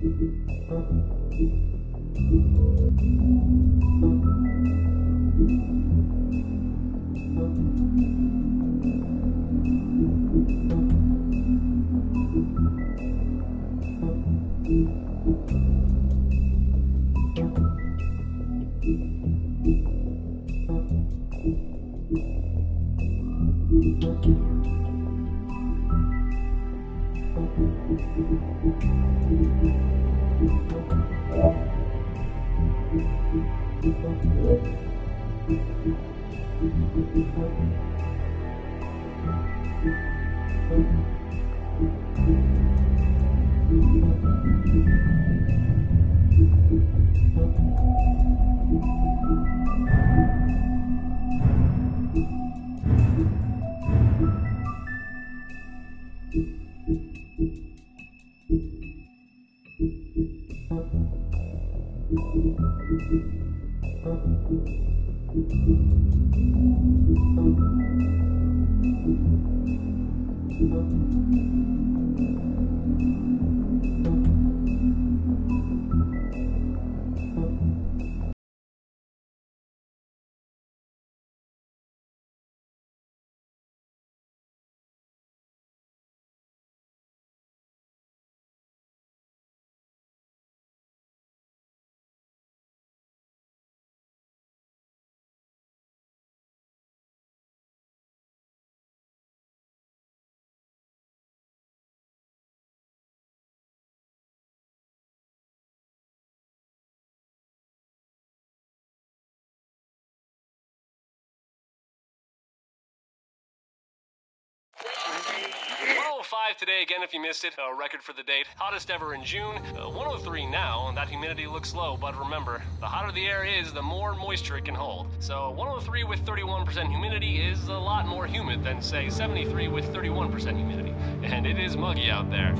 Thank 105 today, again, if you missed it. A record for the date. Hottest ever in June. Uh, 103 now, and that humidity looks low, but remember, the hotter the air is, the more moisture it can hold. So 103 with 31% humidity is a lot more humid than, say, 73 with 31% humidity. And it is muggy out there.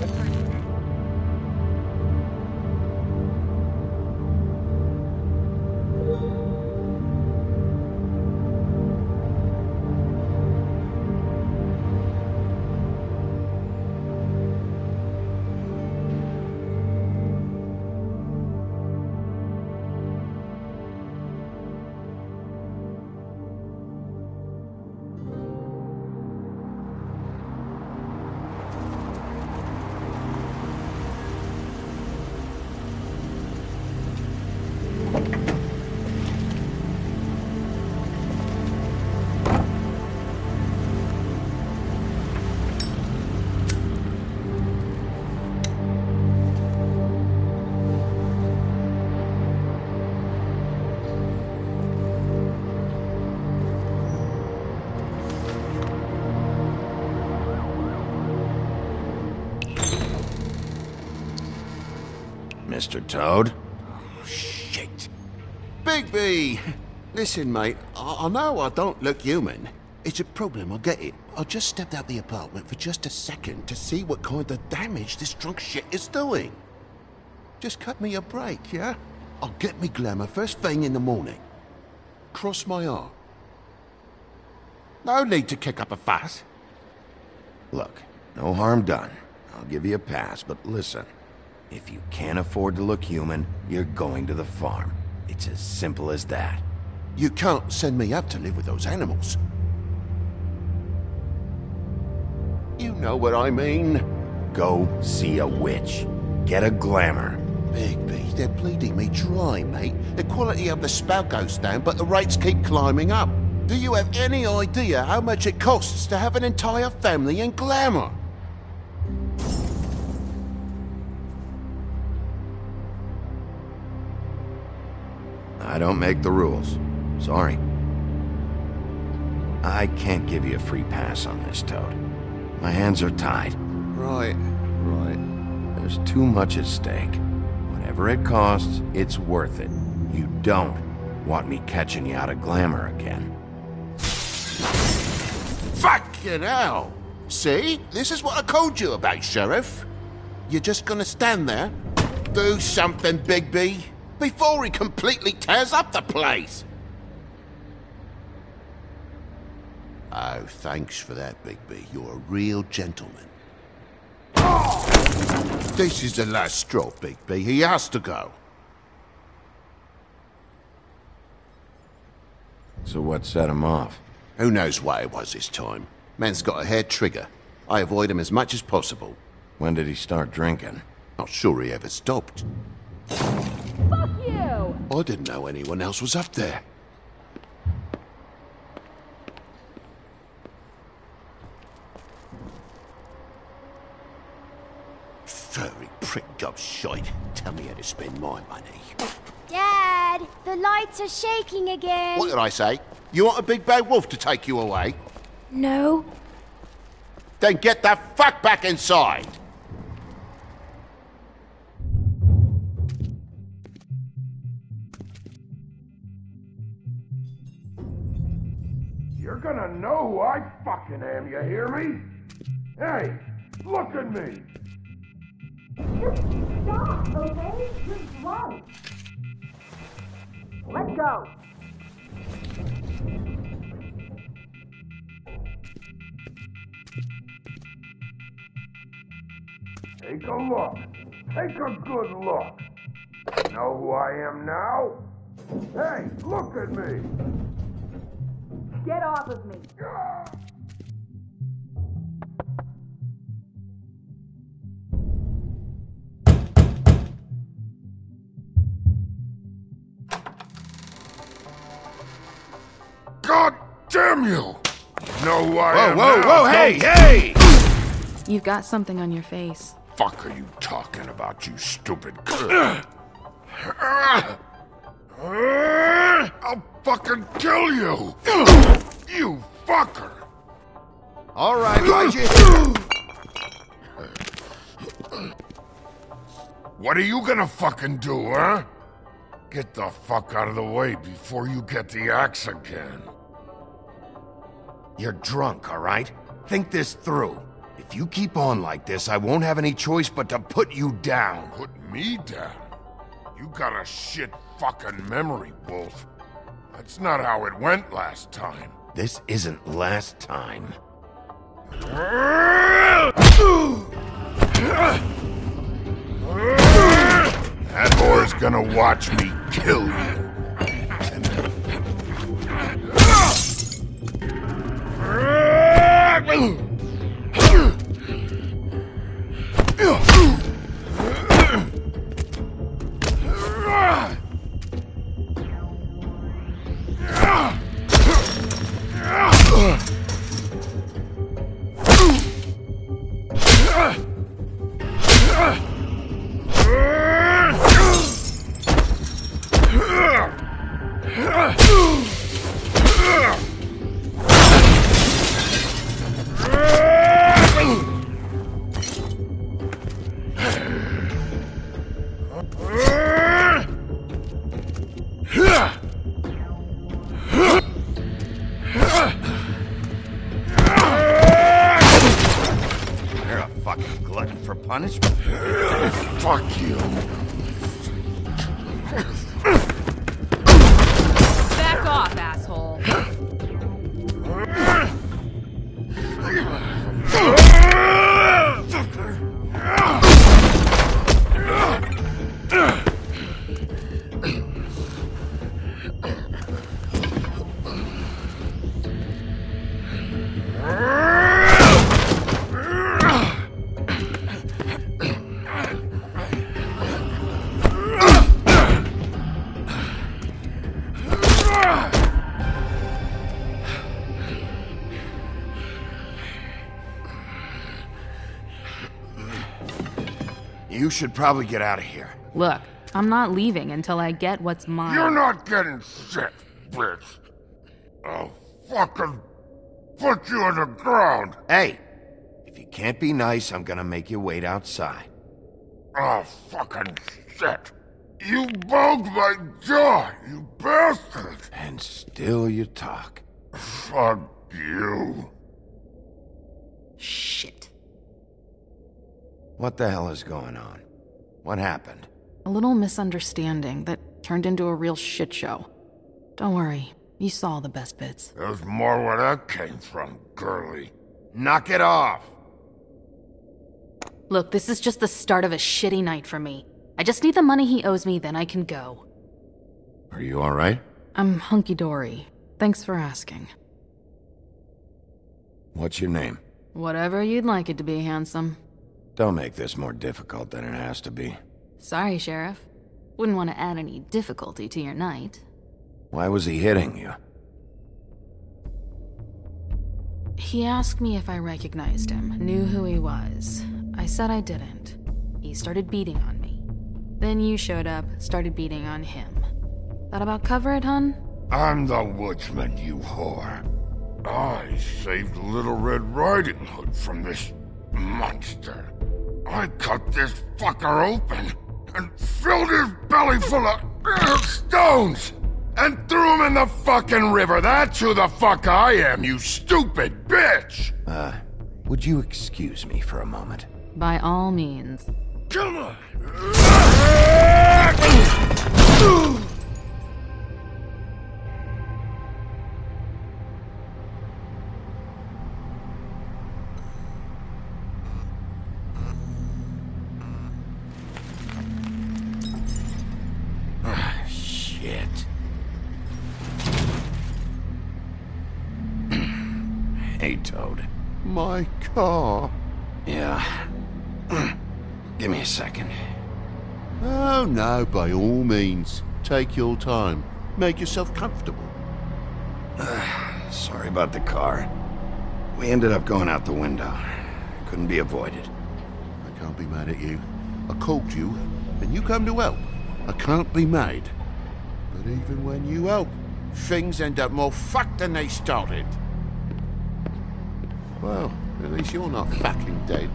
Mr. Toad? Oh, Shit. Bigby! Listen, mate, I, I know I don't look human. It's a problem, I get it. I just stepped out the apartment for just a second to see what kind of damage this drunk shit is doing. Just cut me a break, yeah? I'll get me glamour first thing in the morning. Cross my heart. No need to kick up a fuss. Look, no harm done. I'll give you a pass, but listen. If you can't afford to look human, you're going to the farm. It's as simple as that. You can't send me up to live with those animals. You know what I mean. Go see a witch. Get a glamour. Bigby, they're bleeding me dry, mate. The quality of the spout goes down, but the rates keep climbing up. Do you have any idea how much it costs to have an entire family in glamour? I don't make the rules. Sorry. I can't give you a free pass on this, Toad. My hands are tied. Right, right. There's too much at stake. Whatever it costs, it's worth it. You don't want me catching you out of glamour again. Fucking hell! See? This is what I told you about, Sheriff. You're just gonna stand there? Do something, Bigby, before he completely tears up the place! Oh, thanks for that, Bigby. You're a real gentleman. This is the last straw, Bigby. He has to go. So what set him off? Who knows why it was this time? Man's got a hair trigger. I avoid him as much as possible. When did he start drinking? Not sure he ever stopped. I didn't know anyone else was up there. Furry prick gobshite. Tell me how to spend my money. Dad, the lights are shaking again. What did I say? You want a big bad wolf to take you away? No. Then get the fuck back inside! Gonna know who I fucking am, you hear me? Hey, look at me! Just Stop, okay? You're drunk. Let go. Take a look. Take a good look. Know who I am now? Hey, look at me! Get off of me. God damn you! Know who I Whoa, am whoa, now, whoa, don't hey, hey! You've got something on your face. fuck are you talking about, you stupid c- I'll fucking kill you! You fucker! All right. What are you gonna fucking do, huh? Get the fuck out of the way before you get the axe again. You're drunk, all right? Think this through. If you keep on like this, I won't have any choice but to put you down. Put me down? You got a shit fucking memory, Wolf. That's not how it went last time. This isn't last time. That whore's gonna watch me kill you. You should probably get out of here. Look, I'm not leaving until I get what's mine. You're not getting shit, bitch. I'll fucking put you on the ground. Hey, if you can't be nice, I'm gonna make you wait outside. Oh, fucking shit. You bugged my jaw, you bastard! And still you talk. Fuck you. Shit. What the hell is going on? What happened? A little misunderstanding that turned into a real shit show. Don't worry, you saw the best bits. There's more where that came from, girly. Knock it off! Look, this is just the start of a shitty night for me. I just need the money he owes me, then I can go. Are you alright? I'm hunky dory. Thanks for asking. What's your name? Whatever you'd like it to be, handsome. Don't make this more difficult than it has to be. Sorry, Sheriff. Wouldn't want to add any difficulty to your night. Why was he hitting you? He asked me if I recognized him, knew who he was. I said I didn't. He started beating on me. Then you showed up, started beating on him. That about cover it, hun? I'm the woodsman, you whore. I saved Little Red Riding Hood from this monster. I cut this fucker open and filled his belly full of uh, stones and threw him in the fucking river. That's who the fuck I am, you stupid bitch! Uh, would you excuse me for a moment? By all means. Come on! Car. Yeah. Give me a second. Oh, no, by all means. Take your time. Make yourself comfortable. Sorry about the car. We ended up going out the window. Couldn't be avoided. I can't be mad at you. I called you, and you come to help. I can't be mad. But even when you help, things end up more fucked than they started. Well, at least you're not fucking dead.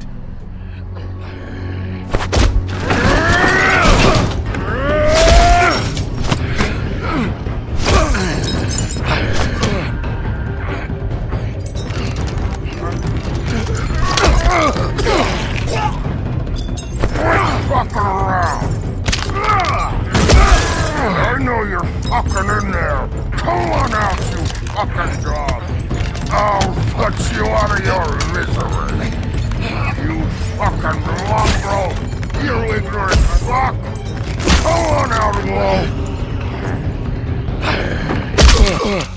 I know you're fucking in there. Come on out, you fucking dog. I'll put you out of your misery. You fucking mongrel. You ignorant fuck. Come on out, Wolf.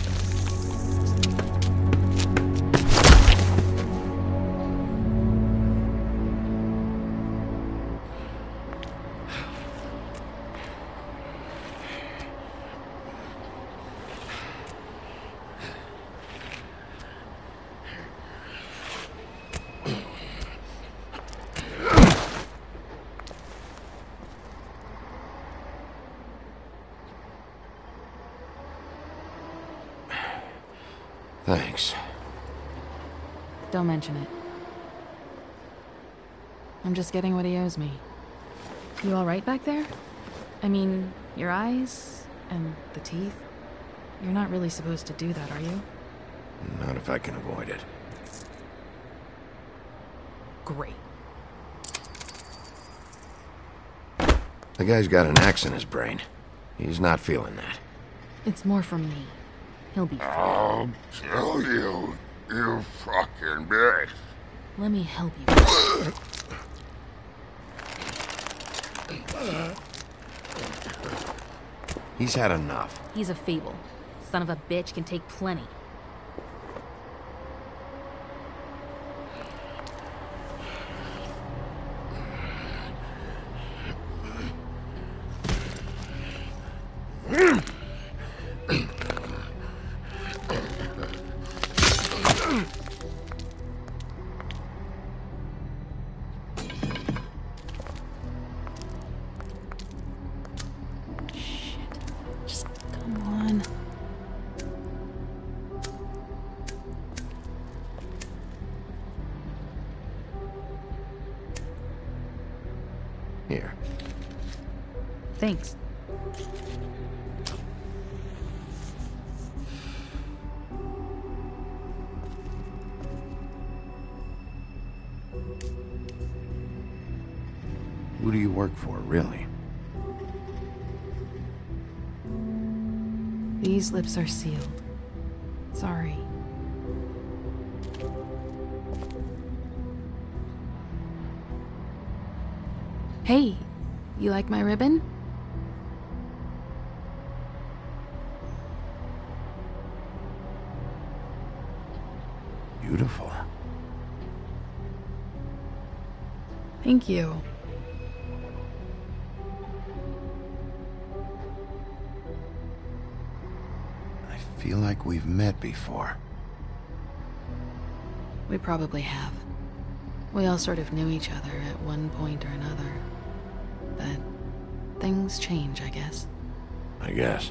Thanks. Don't mention it. I'm just getting what he owes me. You alright back there? I mean, your eyes and the teeth? You're not really supposed to do that, are you? Not if I can avoid it. Great. The guy's got an axe in his brain. He's not feeling that. It's more from me. He'll be fine. I'll kill you, you fucking bitch. Let me help you. He's had enough. He's a fable. Son of a bitch can take plenty. These lips are sealed. Sorry. Hey, you like my ribbon? Beautiful. Thank you. Feel like we've met before. We probably have. We all sort of knew each other at one point or another. But things change, I guess. I guess.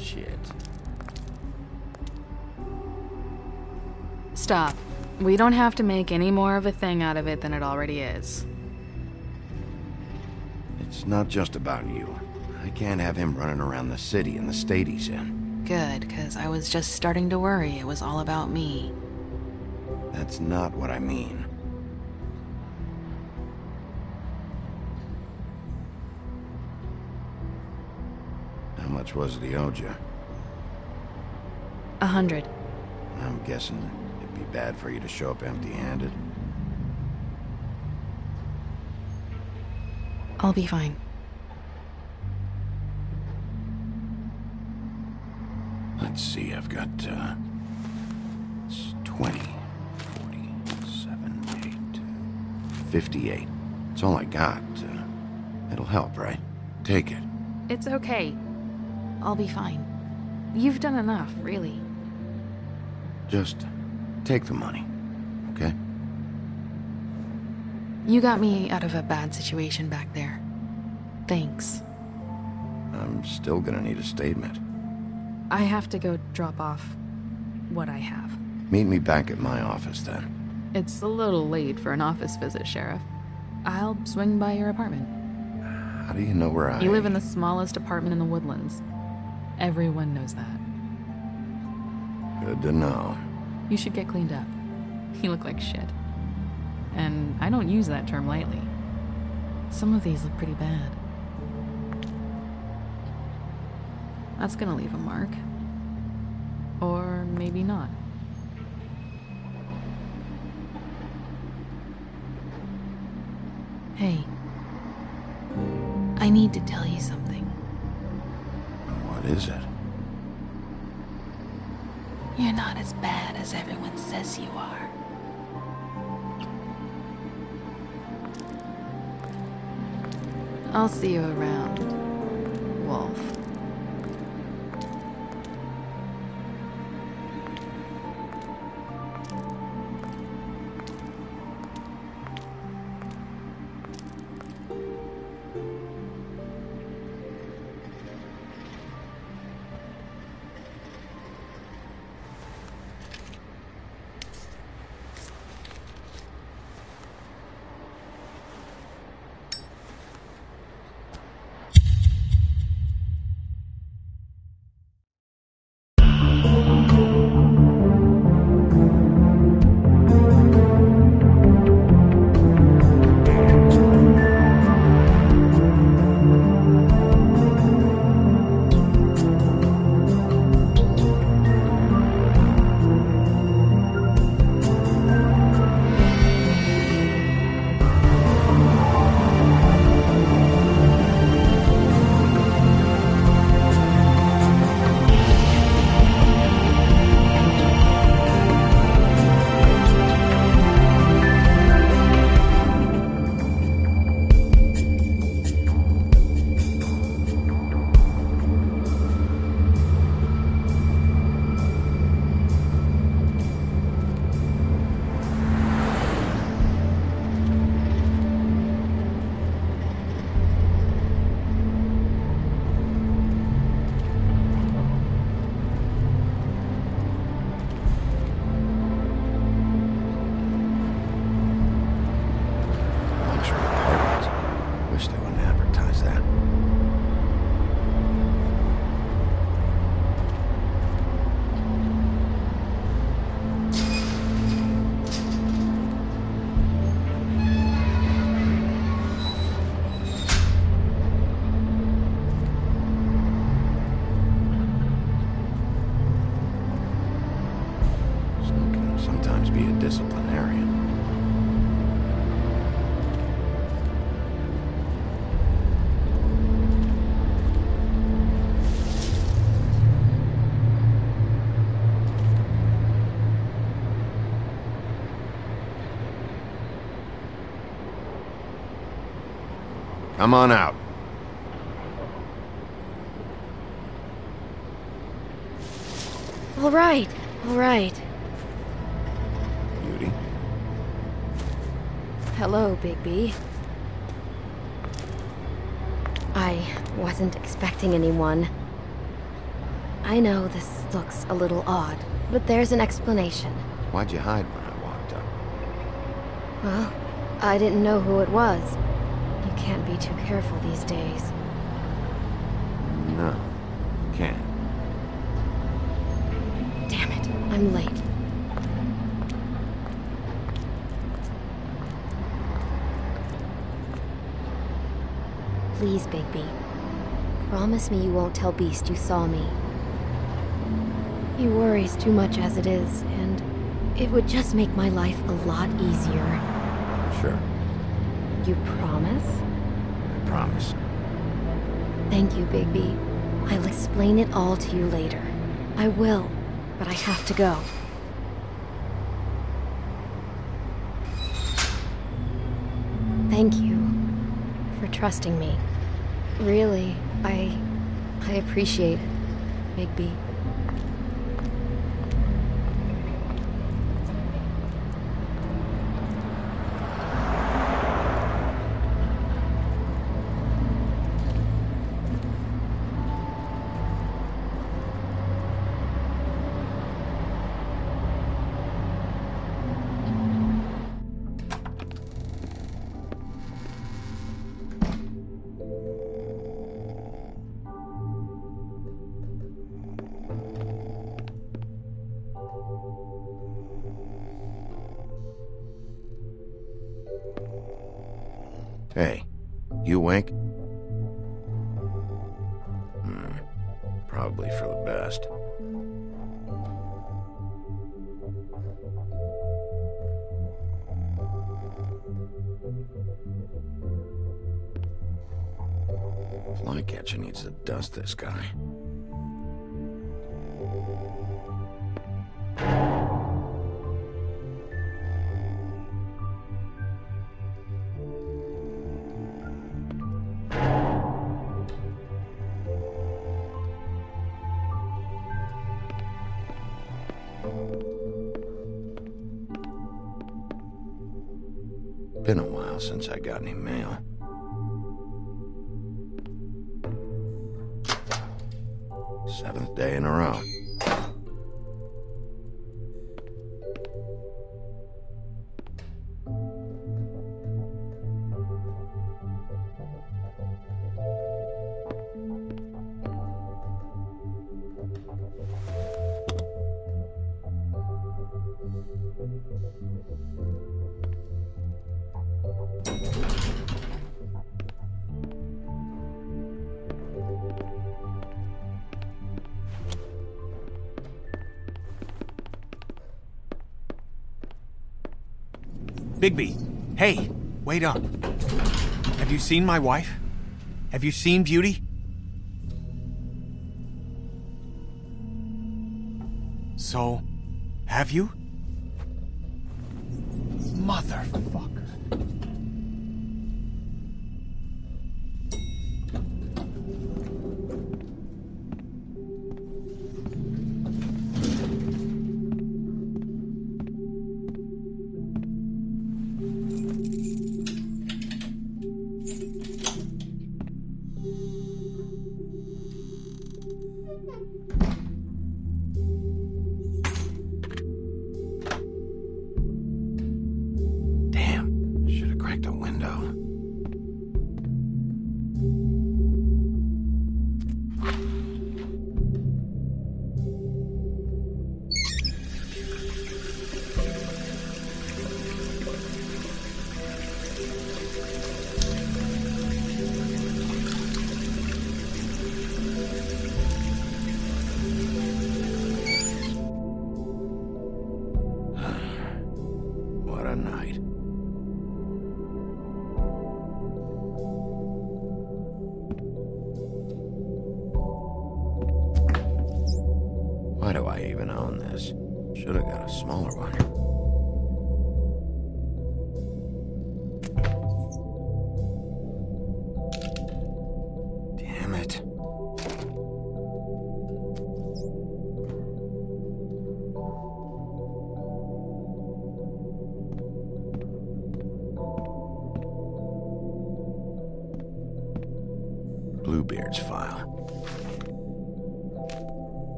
Shit. Stop. We don't have to make any more of a thing out of it than it already is. It's not just about you. I can't have him running around the city in the state he's in. Good, because I was just starting to worry it was all about me. That's not what I mean. How much was it he owed you? A hundred. I'm guessing it'd be bad for you to show up empty-handed. I'll be fine. Let's see, I've got, uh... It's 20, 40, 7, 8, 58. It's all I got. Uh, it'll help, right? Take it. It's okay. I'll be fine. You've done enough, really. Just take the money, okay? You got me out of a bad situation back there. Thanks. I'm still gonna need a statement. I have to go drop off what I have. Meet me back at my office then. It's a little late for an office visit, Sheriff. I'll swing by your apartment. How do you know where I... You live in the smallest apartment in the woodlands. Everyone knows that. Good to know. You should get cleaned up. You look like shit. And I don't use that term lightly. Some of these look pretty bad. That's gonna leave a mark. Or maybe not. Hey. I need to tell you something. What is it? You're not as bad as everyone says you are. I'll see you around, Come on out. All right, all right. Beauty. Hello, Bigby. I wasn't expecting anyone. I know this looks a little odd, but there's an explanation. Why'd you hide when I walked up? Well, I didn't know who it was. Can't be too careful these days. No, you can't. Damn it, I'm late. Please, Bigby. Promise me you won't tell Beast you saw me. He worries too much as it is, and it would just make my life a lot easier. Sure, You promise? Promise. Thank you, Bigby. I'll explain it all to you later. I will, but I have to go. Thank you for trusting me. Really, I I appreciate it, Bigby. This guy. Bigby, hey, wait up. Have you seen my wife? Have you seen Beauty? So, have you?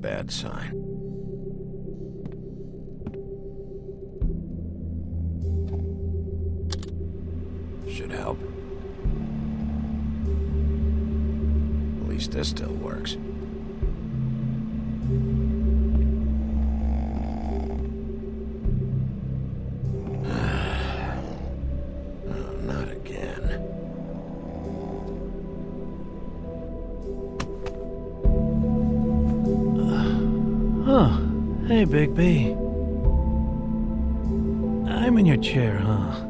Bad sign. Big B. I'm in your chair, huh?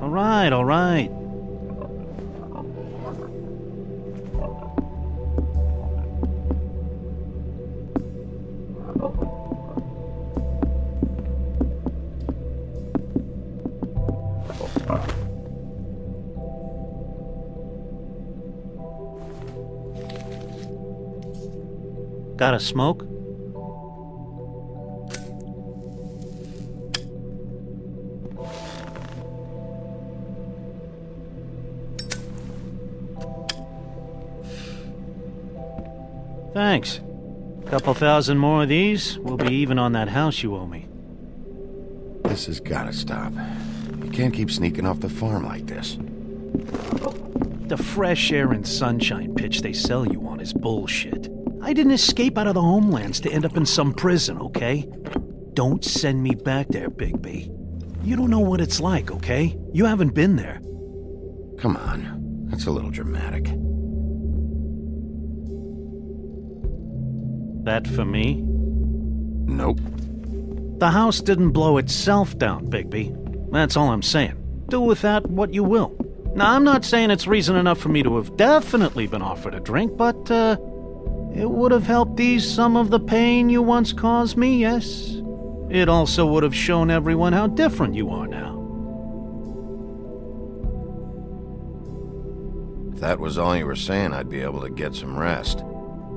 All right, all right. Got a smoke? Thanks. Couple thousand more of these, we'll be even on that house you owe me. This has gotta stop. You can't keep sneaking off the farm like this. The fresh air and sunshine pitch they sell you on is bullshit. I didn't escape out of the homelands to end up in some prison, okay? Don't send me back there, Bigby. You don't know what it's like, okay? You haven't been there. Come on. That's a little dramatic. That for me? Nope. The house didn't blow itself down, Bigby. That's all I'm saying. Do with that what you will. Now, I'm not saying it's reason enough for me to have definitely been offered a drink, but, uh, it would have helped ease some of the pain you once caused me, yes. It also would have shown everyone how different you are now. If that was all you were saying, I'd be able to get some rest.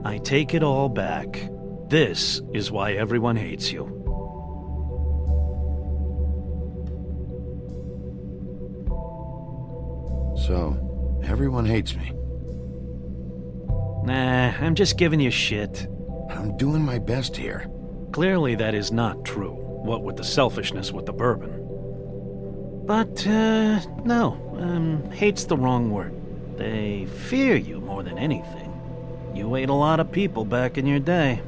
I take it all back. This is why everyone hates you. So, everyone hates me. Nah, I'm just giving you shit. I'm doing my best here. Clearly, that is not true. What with the selfishness with the bourbon. But, uh, no, um, hate's the wrong word. They fear you more than anything. You ate a lot of people back in your day.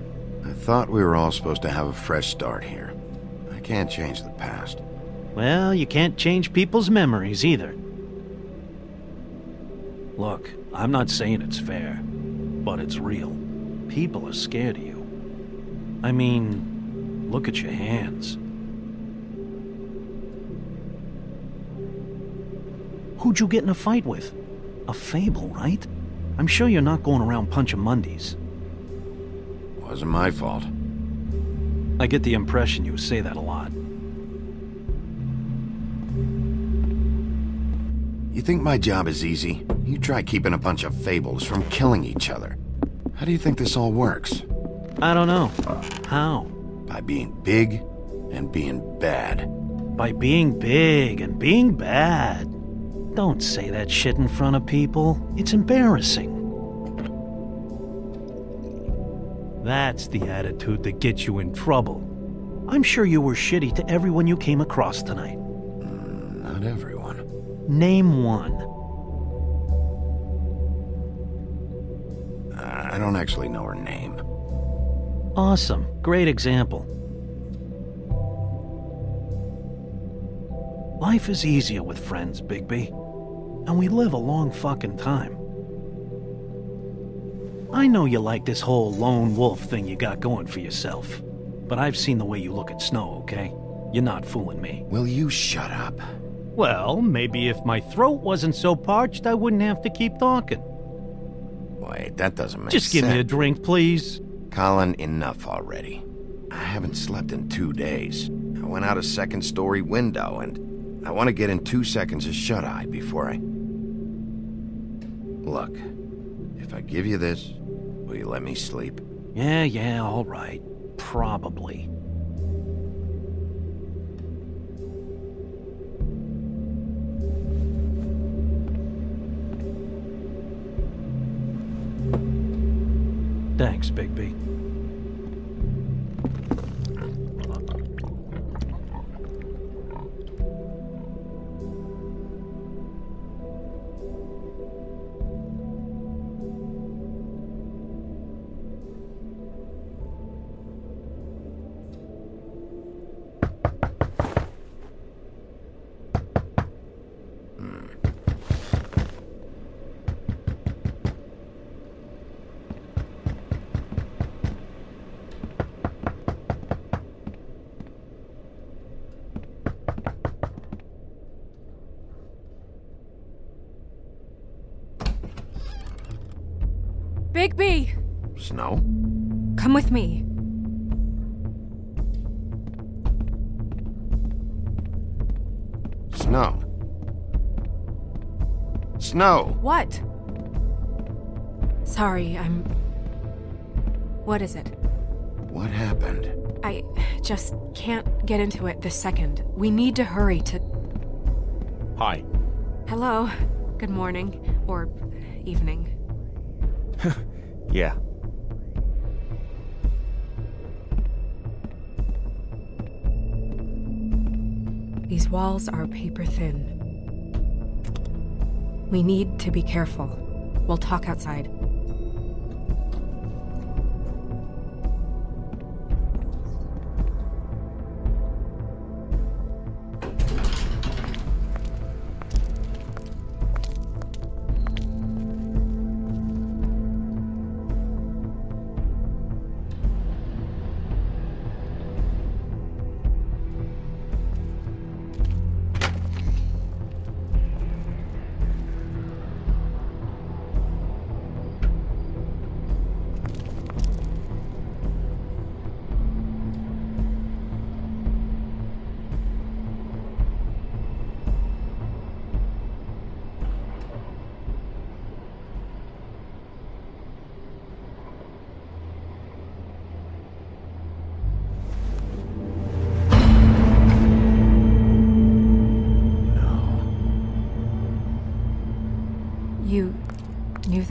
I thought we were all supposed to have a fresh start here. I can't change the past. Well, you can't change people's memories either. Look, I'm not saying it's fair, but it's real. People are scared of you. I mean, look at your hands. Who'd you get in a fight with? A fable, right? I'm sure you're not going around punching Mundies. Wasn't my fault. I get the impression you say that a lot. You think my job is easy? You try keeping a bunch of fables from killing each other. How do you think this all works? I don't know. How? By being big and being bad. By being big and being bad. Don't say that shit in front of people. It's embarrassing. That's the attitude that gets you in trouble. I'm sure you were shitty to everyone you came across tonight. Hmm, not everyone. Name one. I don't actually know her name. Awesome. Great example. Life is easier with friends, Bigby. And we live a long fucking time. I know you like this whole lone wolf thing you got going for yourself. But I've seen the way you look at Snow, okay? You're not fooling me. Will you shut up? Well, maybe if my throat wasn't so parched, I wouldn't have to keep talking. Wait, that doesn't make Just sense. give me a drink, please. Colin, enough already. I haven't slept in two days. I went out a second story window, and I want to get in two seconds of shut eye before I. Look, if I give you this, will you let me sleep? Yeah, yeah, all right. Probably. Thanks, Bigby. With me. Snow. Snow! What? Sorry, I'm. What is it? What happened? I just can't get into it this second. We need to hurry to. Hi. Hello. Good morning. Or evening. Yeah. These walls are paper thin. We need to be careful. We'll talk outside.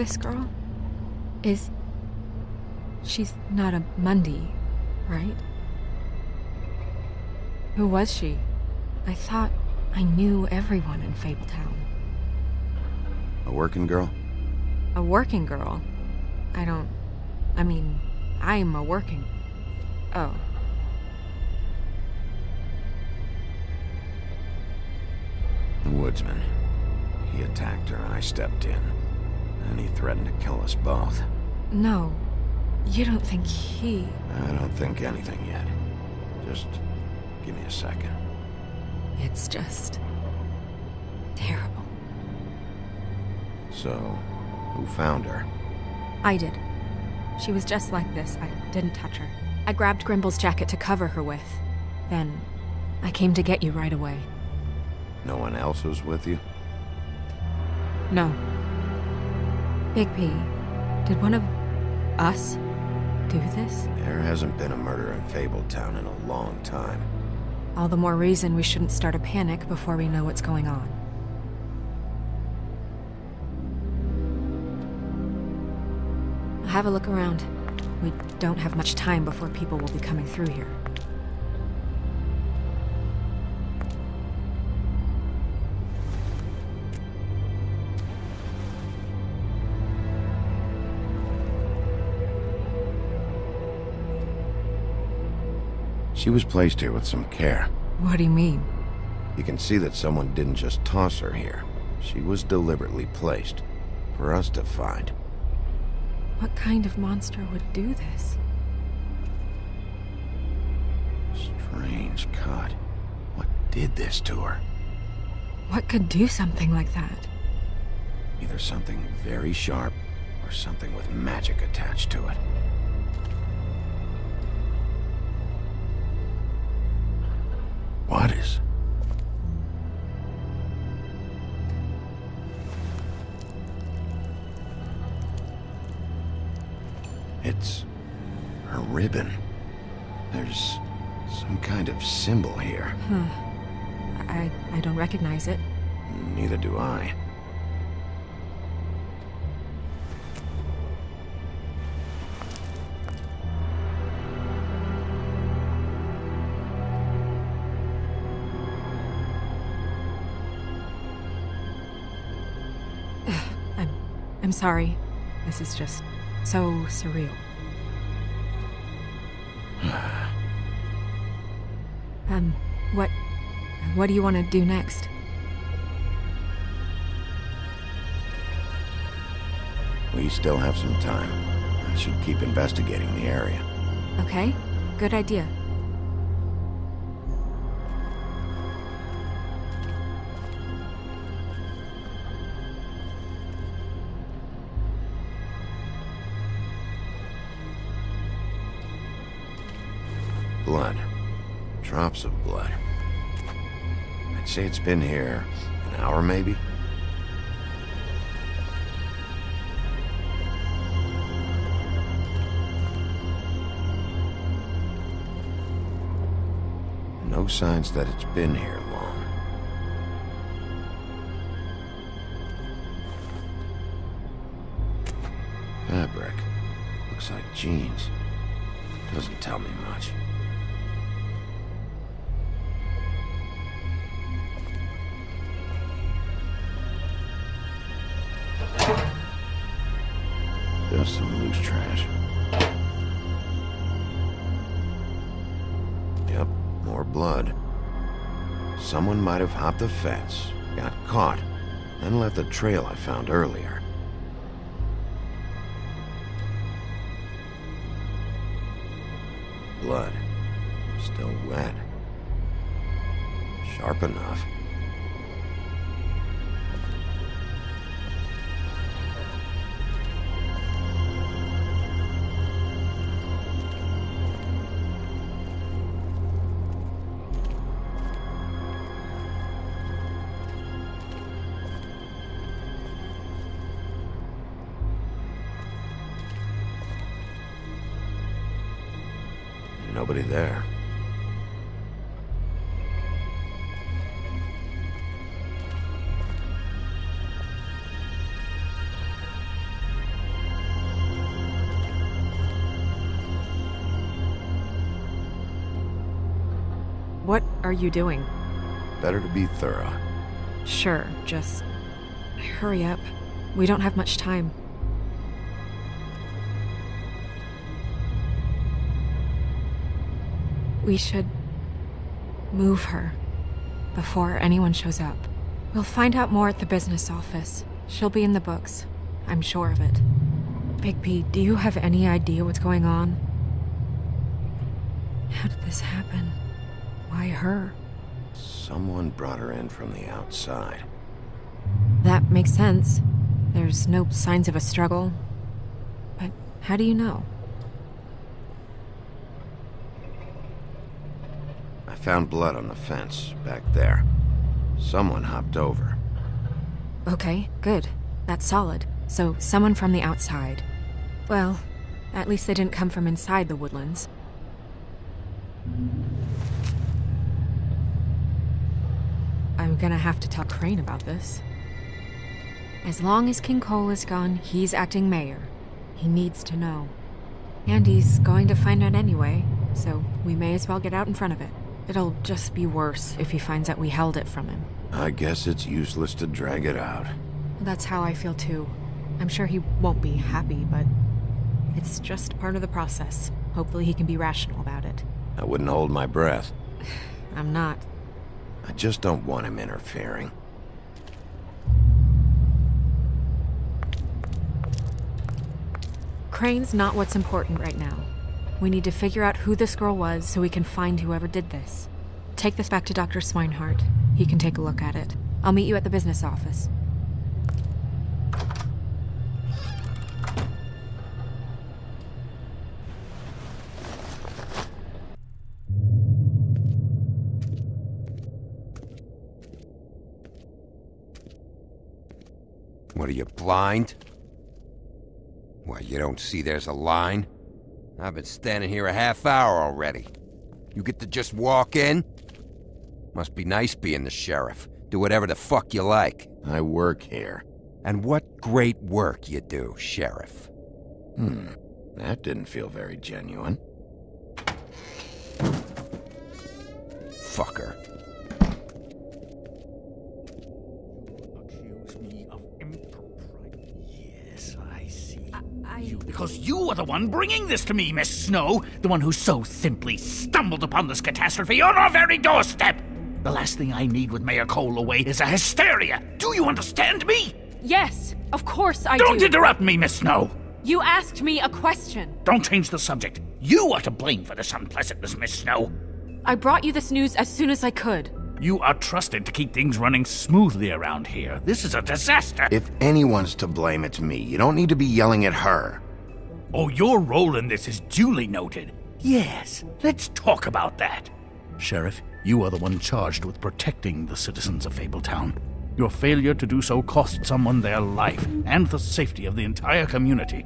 This girl? Is. She's not a Mundy, right? Who was she? I thought I knew everyone in Fabletown. A working girl? A working girl? I don't. I mean, I'm a working. Oh. A woodsman. He attacked her, I stepped in. And he threatened to kill us both. No. You don't think he. I don't think anything yet. Just give me a second. It's just. terrible. So, who found her? I did. She was just like this. I didn't touch her. I grabbed Grimble's jacket to cover her with. Then, I came to get you right away. No one else was with you? No. Bigby, did one of us do this? There hasn't been a murder in Fabletown in a long time. All the more reason we shouldn't start a panic before we know what's going on. Have a look around. We don't have much time before people will be coming through here. She was placed here with some care. What do you mean? You can see that someone didn't just toss her here. She was deliberately placed. For us to find. What kind of monster would do this? Strange cut. What did this to her? What could do something like that? Either something very sharp, or something with magic attached to it. Ribbon. There's some kind of symbol here. Huh. I, I don't recognize it. Neither do I. I'm, I'm sorry. This is just so surreal. Um, what, what do you want to do next? We still have some time. I should keep investigating the area. Okay, good idea. Drops of blood. I'd say it's been here an hour, maybe? No signs that it's been here long. Fabric. Looks like jeans. Doesn't tell me much. Might have hopped the fence, got caught, then left the trail I found earlier. Nobody there. What are you doing? Better to be thorough. Sure, just hurry up. We don't have much time. We should move her before anyone shows up. We'll find out more at the business office. She'll be in the books. I'm sure of it. Big Bigby, do you have any idea what's going on? How did this happen? Why her? Someone brought her in from the outside. That makes sense. There's no signs of a struggle. But how do you know? Found blood on the fence back there. Someone hopped over. Okay, good. That's solid. So, someone from the outside. Well, at least they didn't come from inside the woodlands. I'm gonna have to tell Crane about this. As long as King Cole is gone, he's acting mayor. He needs to know. And he's going to find out anyway, so we may as well get out in front of it. It'll just be worse if he finds out we held it from him. I guess it's useless to drag it out. That's how I feel too. I'm sure he won't be happy, but it's just part of the process. Hopefully, he can be rational about it. I wouldn't hold my breath. I'm not. I just don't want him interfering. Crane's not what's important right now. We need to figure out who this girl was so we can find whoever did this. Take this back to Dr. Swinehart. He can take a look at it. I'll meet you at the business office. What are you, blind? Why, you don't see there's a line? I've been standing here a half hour already. You get to just walk in? Must be nice being the sheriff. Do whatever the fuck you like. I work here. And what great work you do, sheriff. Hmm. That didn't feel very genuine. Fucker. You, because you are the one bringing this to me, Miss Snow. The one who so simply stumbled upon this catastrophe on our very doorstep. The last thing I need with Mayor Cole away is a hysteria. Do you understand me? Yes, of course I Don't do. Not interrupt me, Miss Snow. You asked me a question. Don't change the subject. You are to blame for this unpleasantness, Miss Snow. I brought you this news as soon as I could. You are trusted to keep things running smoothly around here. This is a disaster. If anyone's to blame, it's me. You don't need to be yelling at her. Oh, your role in this is duly noted. Yes, let's talk about that. Sheriff, you are the one charged with protecting the citizens of Fabletown. Your failure to do so cost someone their life and the safety of the entire community.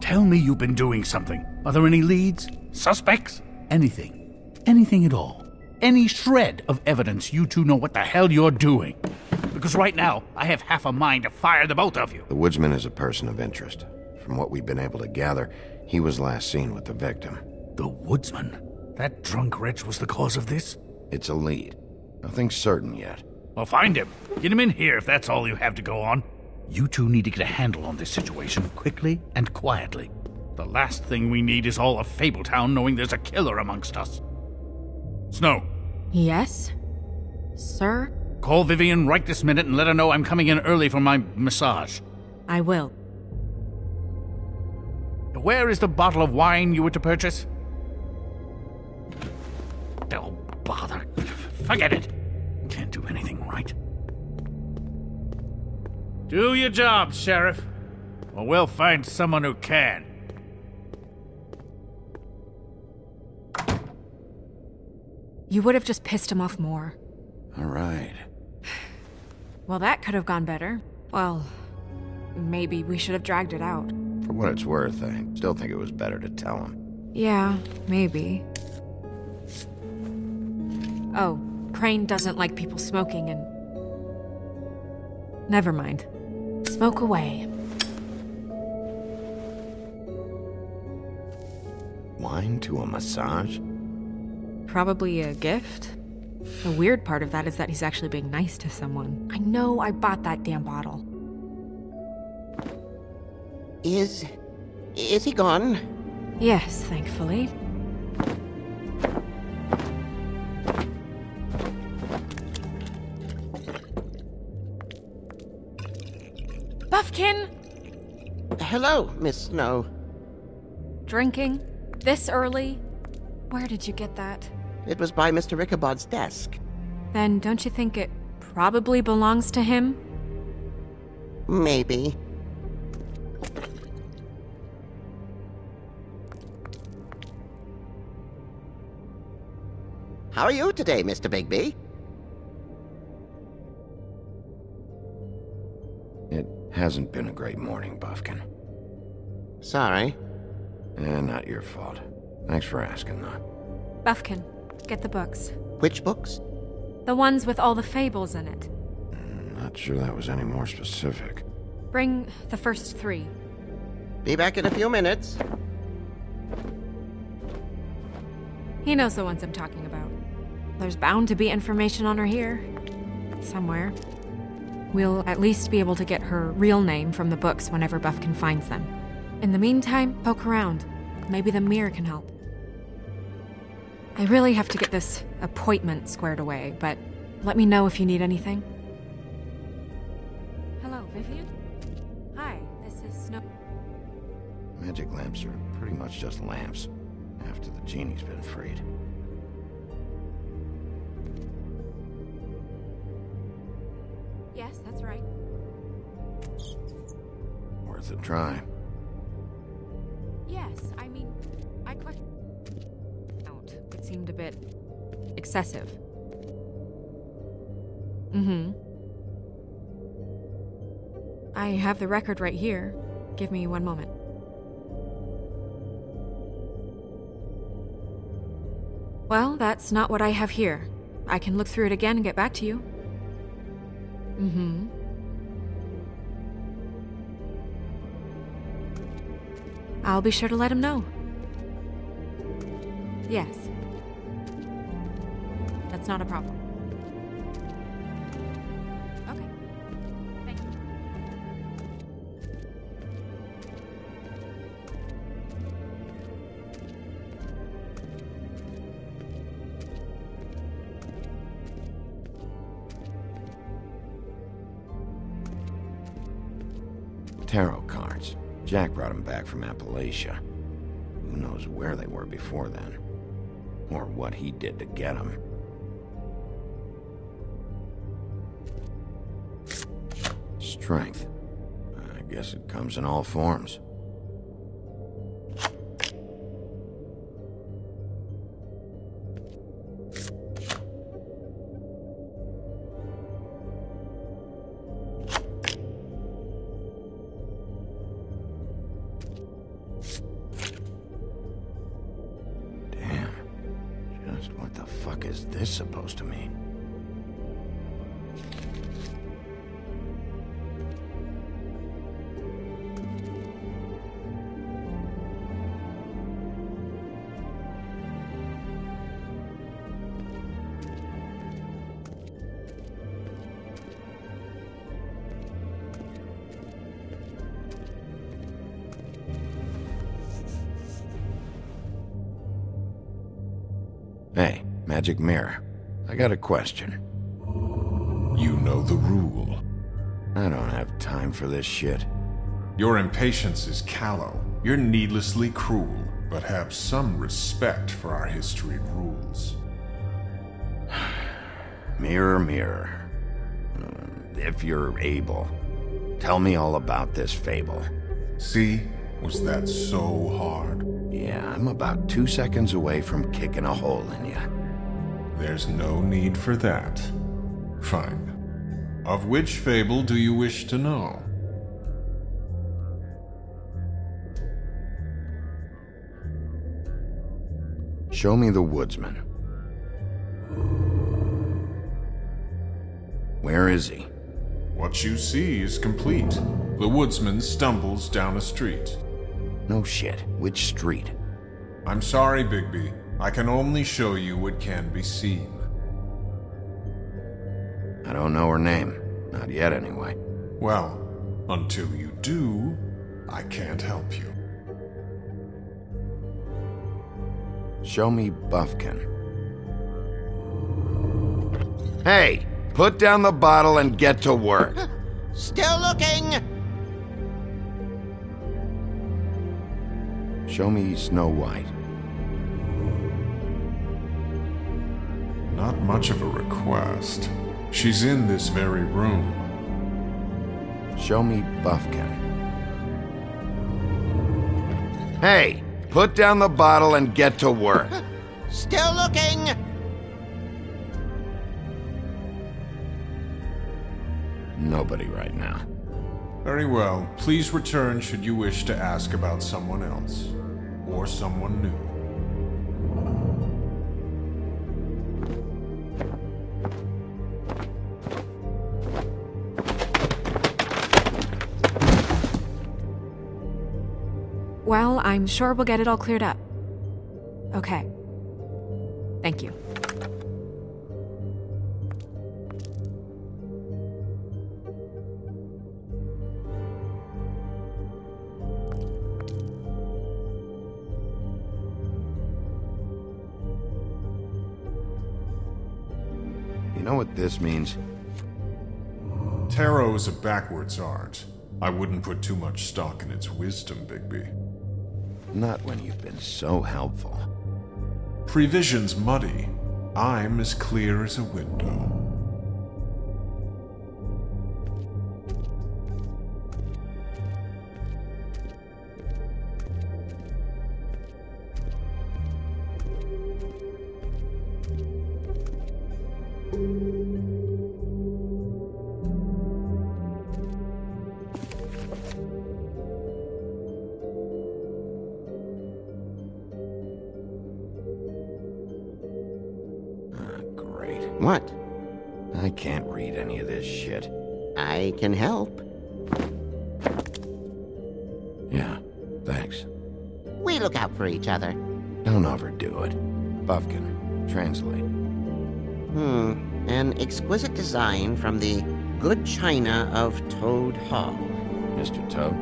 Tell me you've been doing something. Are there any leads? Suspects? Anything. Anything at all. Any shred of evidence you two know what the hell you're doing. Because right now, I have half a mind to fire the both of you. The woodsman is a person of interest. From what we've been able to gather, he was last seen with the victim. The woodsman? That drunk wretch was the cause of this? It's a lead. Nothing's certain yet. Well, find him. Get him in here if that's all you have to go on. You two need to get a handle on this situation quickly and quietly. The last thing we need is all of Fabletown knowing there's a killer amongst us. Snow, Yes? Sir? call Vivian right this minute and let her know I'm coming in early for my massage. I will. Where is the bottle of wine you were to purchase? Don't bother. Forget it. Can't do anything right. Do your job, Sheriff, or we'll find someone who can. You would have just pissed him off more. All right. Well, that could have gone better. Well, maybe we should have dragged it out. For what it's worth, I still think it was better to tell him. Yeah, maybe. Oh, Crane doesn't like people smoking and. Never mind. Smoke away. Wine to a massage? Probably a gift. The weird part of that is that he's actually being nice to someone. I know I bought that damn bottle. Is. is he gone? Yes, thankfully. Buffkin! Hello, Miss Snow. Drinking? This early? Where did you get that? It was by Mr. Ichabod's desk. Then don't you think it probably belongs to him? Maybe. How are you today, Mr. Bigby? It hasn't been a great morning, Buffkin. Sorry. Eh, not your fault. Thanks for asking, though. Buffkin, get the books. Which books? The ones with all the fables in it. Mm, not sure that was any more specific. Bring the first three. Be back in a few minutes. He knows the ones I'm talking about. There's bound to be information on her here. Somewhere. We'll at least be able to get her real name from the books whenever Buffkin finds them. In the meantime, poke around. Maybe the mirror can help. I really have to get this appointment squared away, but let me know if you need anything. Hello, Vivian? Hi, this is Snow. Magic lamps are pretty much just lamps after the genie's been freed. Yes, that's right. Worth a try. Yes, I mean, I question. Seemed a bit excessive. Mm hmm. I have the record right here. Give me one moment. Well, that's not what I have here. I can look through it again and get back to you. Mm hmm. I'll be sure to let him know. Yes. That's not a problem. Okay. Thank you. Tarot cards. Jack brought them back from Appalachia. Who knows where they were before then? Or what he did to get them. Strength. I guess it comes in all forms. Mirror. I got a question. You know the rule. I don't have time for this shit. Your impatience is callow. You're needlessly cruel, but have some respect for our history rules. Mirror, mirror. Uh, If you're able, tell me all about this fable. See? Was that so hard? Yeah, I'm about two seconds away from kicking a hole in you. There's no need for that. Fine. Of which fable do you wish to know? Show me the woodsman. Where is he? What you see is complete. The woodsman stumbles down a street. No shit. Which street? I'm sorry, Bigby. I can only show you what can be seen. I don't know her name. Not yet, anyway. Well, until you do, I can't help you. Show me Buffkin. Hey! Put down the bottle and get to work. Still looking! Show me Snow White. Not much of a request. She's in this very room. Show me Buffkin. Hey! Put down the bottle and get to work. Still looking! Nobody right now. Very well. Please return should you wish to ask about someone else. Or someone new. I'm sure we'll get it all cleared up. Okay. Thank you. You know what this means? Tarot is a backwards art. I wouldn't put too much stock in its wisdom, Bigby. Not when you've been so helpful. Prevision's muddy. I'm as clear as a window. Design from the good china of Toad Hall. Mr. Toad?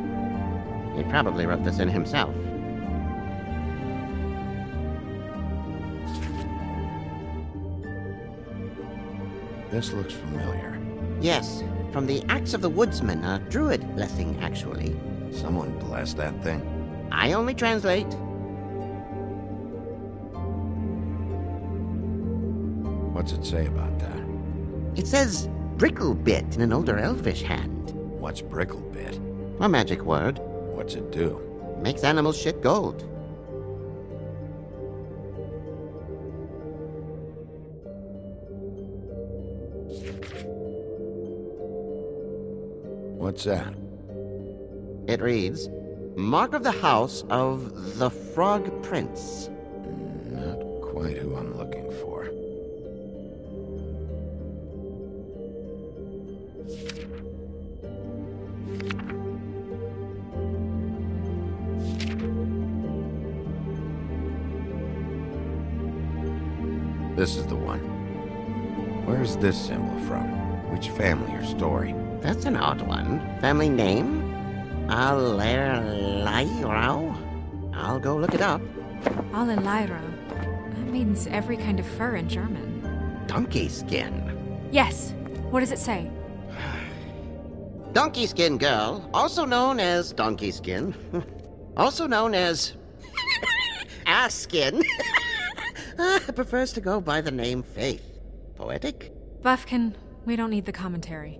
He probably wrote this in himself. This looks familiar. Yes, from the Acts of the Woodsman, a druid blessing, actually. Someone blessed that thing. I only translate. What's it say about? It says Bricklebrit in an older elfish hand. What's Bricklebrit? A magic word. What's it do? Makes animals shit gold. What's that? It reads Mark of the House of the Frog Prince. Mm, not quite who I'm looking This is the one. Where's this symbol from? Which family or story? That's an odd one. Family name? Allerleirauh? I'll go look it up. Allerleirauh. That means every kind of fur in German. Donkey skin. Yes. What does it say? Donkey skin girl, also known as donkey skin, also known as ass skin, uh, prefers to go by the name Faith. Poetic? Buffkin, we don't need the commentary.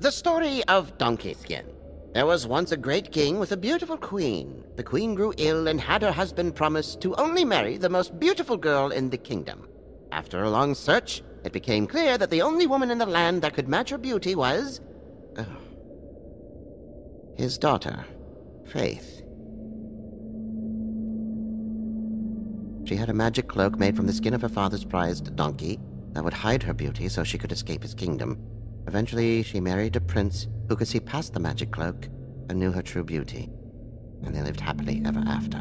The story of Donkey Skin. There was once a great king with a beautiful queen. The queen grew ill and had her husband promise to only marry the most beautiful girl in the kingdom. After a long search, it became clear that the only woman in the land that could match her beauty was. uh, his daughter, Faith. She had a magic cloak made from the skin of her father's prized donkey that would hide her beauty so she could escape his kingdom. Eventually, she married a prince who could see past the magic cloak and knew her true beauty. And they lived happily ever after.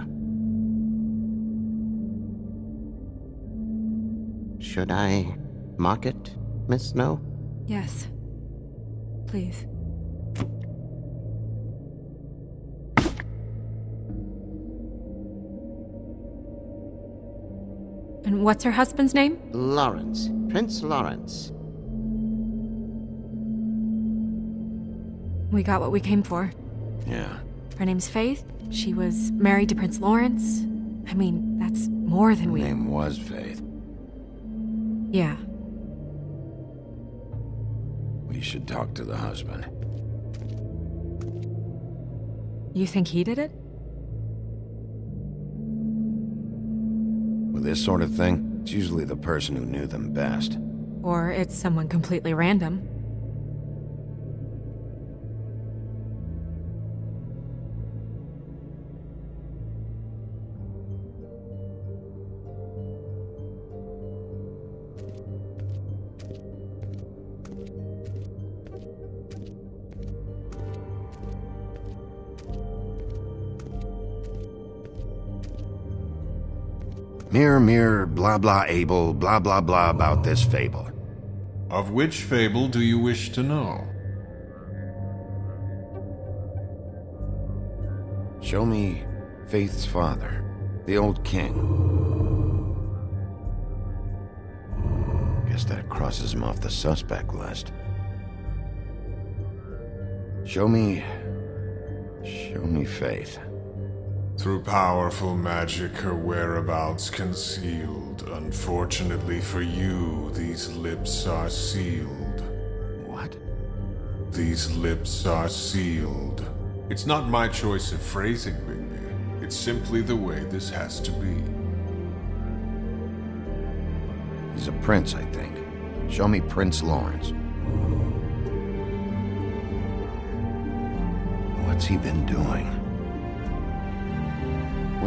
Should I mark it, Miss Snow? Yes. Please. And what's her husband's name? Lawrence. Prince Lawrence. We got what we came for. Yeah. Her name's Faith. She was married to Prince Lawrence. I mean, that's more than we. Name was Faith. Yeah. We should talk to the husband. You think he did it? This sort of thing, it's usually the person who knew them best. Or it's someone completely random. Mirror, blah blah able, blah blah blah about this fable. Of which fable do you wish to know? Show me Faith's father, the old king. Guess that crosses him off the suspect list. Show me. Show me Faith. Through powerful magic, her whereabouts concealed. Unfortunately for you, these lips are sealed. What? These lips are sealed. It's not my choice of phrasing, Bigby. It's simply the way this has to be. He's a prince, I think. Show me Prince Lawrence. What's he been doing?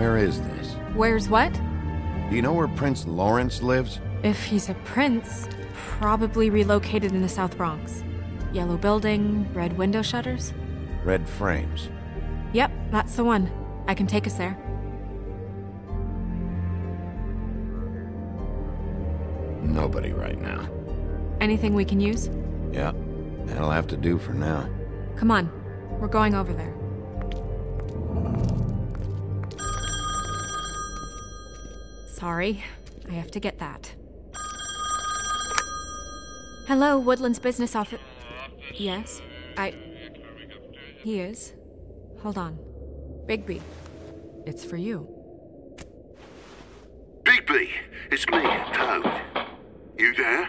Where is this? Where's what? Do you know where Prince Lawrence lives? If he's a prince, probably relocated in the South Bronx. Yellow building, red window shutters? Red frames. Yep, that's the one. I can take us there. Nobody right now. Anything we can use? Yeah, that'll have to do for now. Come on, we're going over there. Sorry, I have to get that. Hello, Woodlands Business Office. Yes, I. He is. Hold on. Bigby, it's for you. Bigby, it's me, Toad. You there?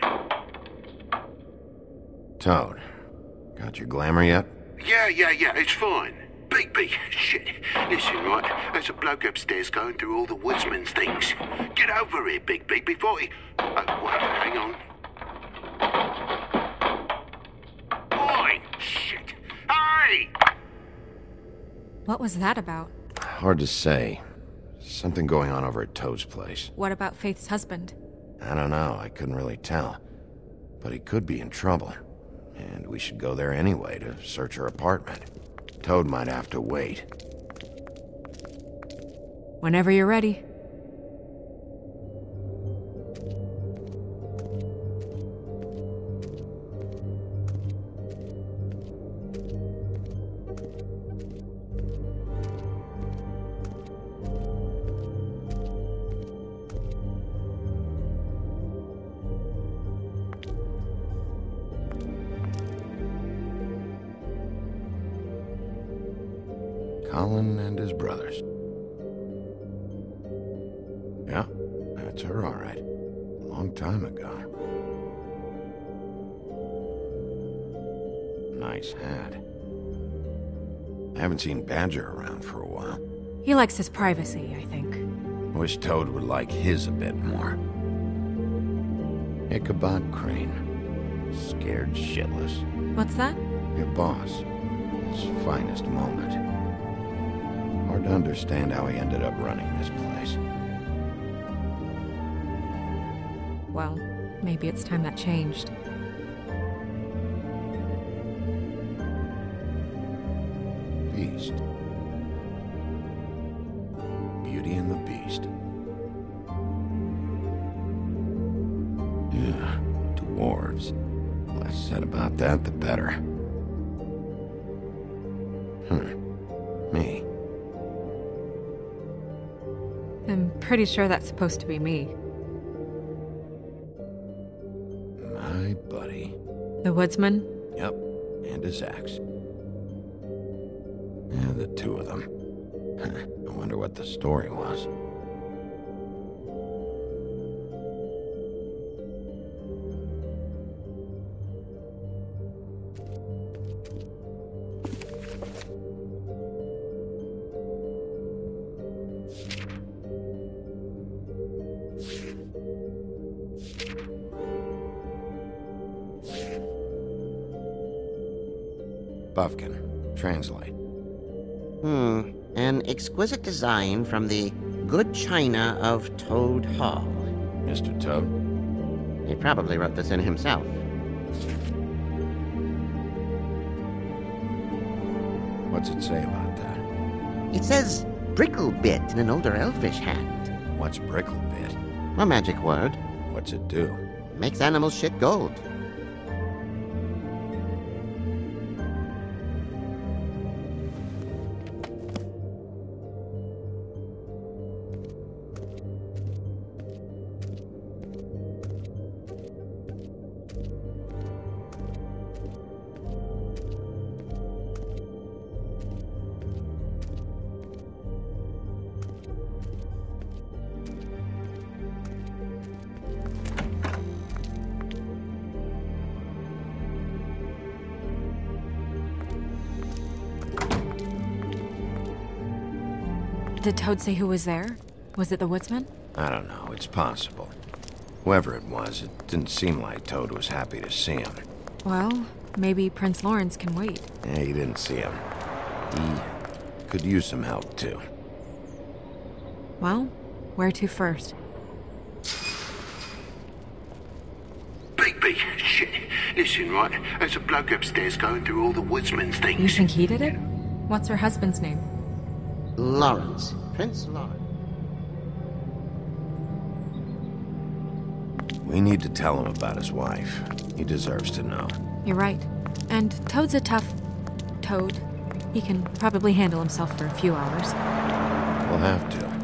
Toad, got your glamour yet? Yeah, yeah, yeah, it's fine. Bigby, shit. Listen, right, there's a bloke upstairs going through all the woodsman's things. Get over here, Bigby, before he... Oh, wait, hang on. Oi, shit. Hey! What was that about? Hard to say. Something going on over at Toad's place. What about Faith's husband? I don't know, I couldn't really tell. But he could be in trouble. And we should go there anyway to search her apartment. Toad might have to wait. Whenever you're ready. Colin and his brothers. Yeah, that's her, all right. A long time ago. Nice hat. I haven't seen Badger around for a while. He likes his privacy, I think. Wish Toad would like his a bit more. Ichabod Crane. Scared shitless. What's that? Your boss. His finest moment. Hard to understand how he ended up running this place. Well, maybe it's time that changed. Pretty sure that's supposed to be me. My buddy. The woodsman? Yep, and his axe. Exquisite design from the good china of Toad Hall. Mr. Toad? He probably wrote this in himself. What's it say about that? It says Bricklebrit in an older elfish hand. What's Bricklebrit? A magic word. What's it do? Makes animals shit gold. Toad say who was there? Was it the woodsman? I don't know, it's possible. Whoever it was, it didn't seem like Toad was happy to see him. Well, maybe Prince Lawrence can wait. Yeah, he didn't see him. He could use some help, too. Well, where to first? me. Shit. Listen, right, there's a bloke upstairs going through all the woodsman's things. You think he did it? What's her husband's name? Lawrence. Prince Lawrence. We need to tell him about his wife. He deserves to know. You're right. And Toad's a tough... Toad. He can probably handle himself for a few hours. We'll have to.